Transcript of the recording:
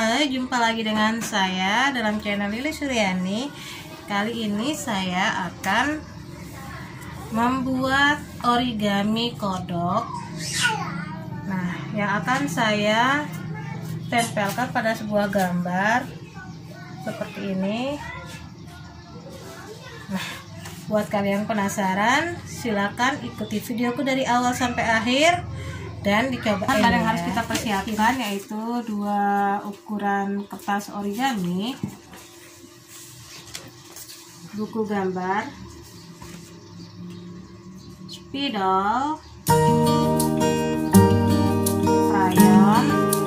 Halo, jumpa lagi dengan saya dalam channel Lili Suryani. Kali ini saya akan membuat origami kodok. Nah, yang akan saya tempelkan pada sebuah gambar seperti ini. Nah, buat kalian penasaran, silakan ikuti videoku dari awal sampai akhir dan dicoba dan yang harus kita persiapkan yaitu dua ukuran kertas origami. Buku gambar. Spidol. Crayon